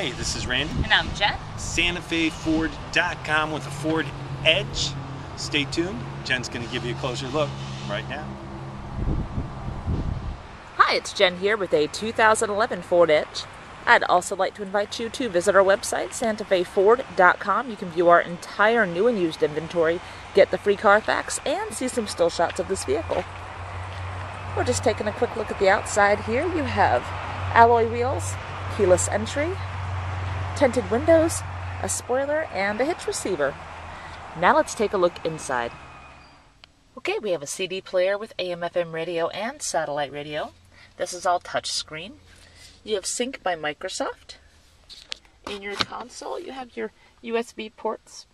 Hey, this is Randy. And I'm Jen. SantaFeFord.com with a Ford Edge. Stay tuned. Jen's going to give you a closer look right now. Hi, it's Jen here with a 2011 Ford Edge. I'd also like to invite you to visit our website, SantaFeFord.com. You can view our entire new and used inventory, get the free Carfax, and see some still shots of this vehicle. We're just taking a quick look at the outside here. You have alloy wheels, keyless entry, tinted windows, a spoiler, and a hitch receiver. Now let's take a look inside. Okay, we have a CD player with AM FM radio and satellite radio. This is all touchscreen. You have Sync by Microsoft. In your console, you have your USB ports.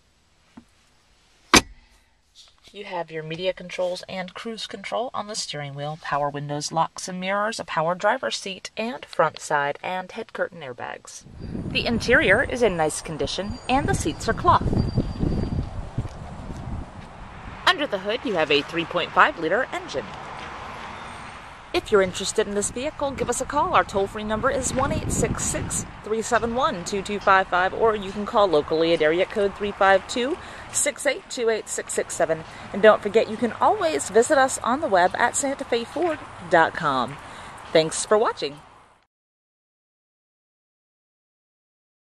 You have your media controls and cruise control on the steering wheel, power windows, locks and mirrors, a power driver seat, and front side and head curtain airbags. The interior is in nice condition and the seats are cloth. Under the hood, you have a 3.5 liter engine. If you're interested in this vehicle, give us a call. Our toll free number is 1 371 2255, or you can call locally at area code 352 682 8667. And don't forget, you can always visit us on the web at santafeford.com. Thanks for watching.